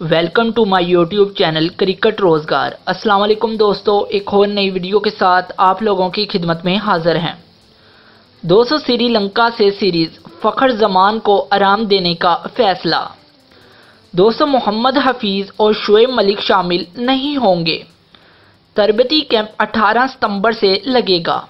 Welcome to my YouTube channel cricket روزگار السلام علیکم دوستو ایک اور نئی ویڈیو کے ساتھ آپ لوگوں کی خدمت میں حاضر ہیں دوستو سری لنکا سے سیریز فخر زمان کو آرام دینے کا فیصلہ دوستو محمد حفیظ اور شعیب ملک شامل نہیں ہوں گے تربتی کیمپ اٹھارہ ستمبر سے لگے گا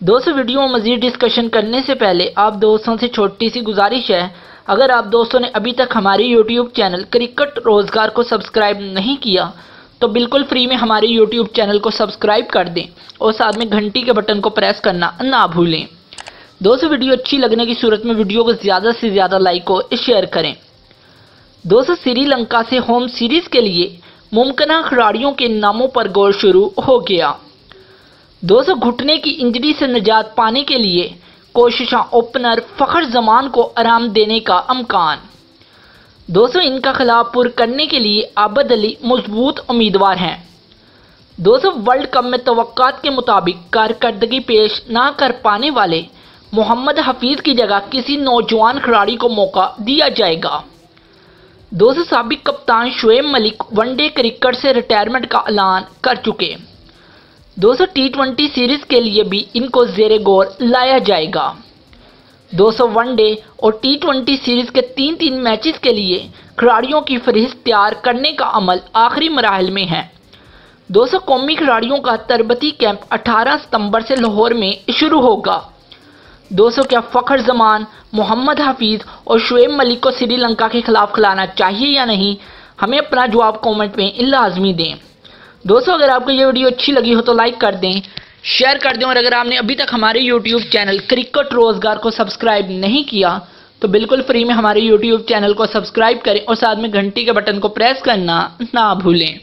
دوستو ویڈیو میں مزید ڈسکشن کرنے سے پہلے آپ دوستوں سے چھوٹی سی گزارش ہے اگر آپ دوستوں نے ابھی تک ہماری یوٹیوب چینل کرکٹ روزگار کو سبسکرائب نہیں کیا، تو بالکل فری میں ہماری یوٹیوب چینل کو سبسکرائب کر دیں اور ساتھ میں گھنٹی کے بٹن کو پریس کرنا نہ بھولیں۔ دوستو، ویڈیو اچھی لگنے کی صورت میں ویڈیو کو زیادہ سے زیادہ لائک اور شیئر کریں۔ دوستو، سری لنکا سے ہوم سیریز کے لیے ممکنہ کھلاڑیوں کے ناموں پر غور شروع ہو گیا۔ دوستو، گھٹنے کی انجری سے نجات پانے کے لیے کوششاں اوپنر فخر زمان کو آرام دینے کا امکان۔ دوستو، ان کا خلاف پر کرنے کے لیے عابد علی مضبوط امیدوار ہیں۔ دوستو، ورلڈ کپ میں توقعات کے مطابق کارکردگی پیش نہ کر پانے والے محمد حفیظ کی جگہ کسی نوجوان کھلاڑی کو موقع دیا جائے گا۔ دوستو، سابق captain Shoaib Malik one day cricket سے ریٹائرمنٹ کا اعلان کر چکے۔ دوستو ٹی ٹوینٹی سیریز کے لیے بھی ان کو زیر غور لایا جائے گا۔ دوستو ون ڈے اور ٹی ٹوینٹی سیریز کے تین تین میچز کے لیے کھلاڑیوں کی فہرست تیار کرنے کا عمل آخری مراحل میں ہے۔ دوستو قومی کھلاڑیوں کا تربتی کیمپ اٹھارہ ستمبر سے لاہور میں شروع ہوگا۔ دوستو کیا فخر زمان، محمد حفیظ اور شعیب ملک کو سری لنکا کے خلاف کھلانا چاہیے یا نہیں، ہمیں اپنا جواب کومنٹ میں لازمی دیں۔ دوستو، اگر آپ کو یہ ویڈیو اچھی لگی ہو تو لائک کر دیں شیئر کر دیں، اور اگر آپ نے ابھی تک ہمارے یوٹیوب چینل کرکٹ روزگار کو سبسکرائب نہیں کیا، تو بالکل فری میں ہمارے یوٹیوب چینل کو سبسکرائب کریں اور ساتھ میں گھنٹی کے بٹن کو پریس کرنا نہ بھولیں۔